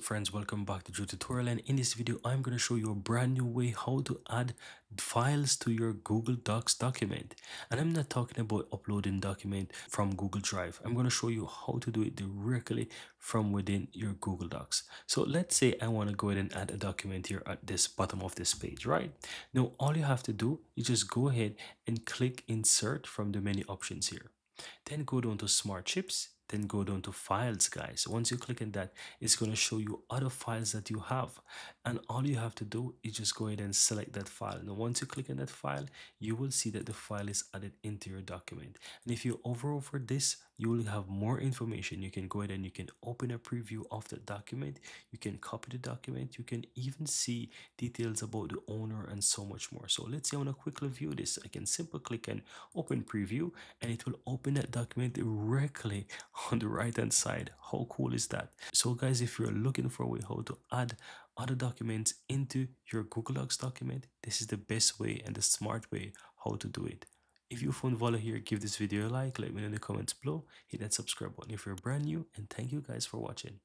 friends welcome back to Drew tutorial and in this video i'm going to show you a brand new way how to add files to your google docs document. And i'm not talking about uploading document from google drive. I'm going to show you how to do it directly from within your google docs. So let's say i want to go ahead and add a document here at this bottom of this page right? Now all you have to do is just go ahead and click insert from the menu options here. Then go down to Smart chips then go down to files guys. Once you click on that it's going to show you other files that you have. And all you have to do is just go ahead and select that file. Now once you click on that file you will see that the file is added into your document. And if you hover over this you will have more information. You can go ahead and you can open a preview of the document. You can copy the document. You can even see details about the owner and so much more. So let's say i want to quickly view this. I can simply click and open preview and it will open that document directly on the right hand side how cool is that? So guys if you're looking for a way how to add other documents into your google docs document this is the best way and the smart way how to do it. If you found value here give this video a like let me know in the comments below hit that subscribe button if you're brand new and thank you guys for watching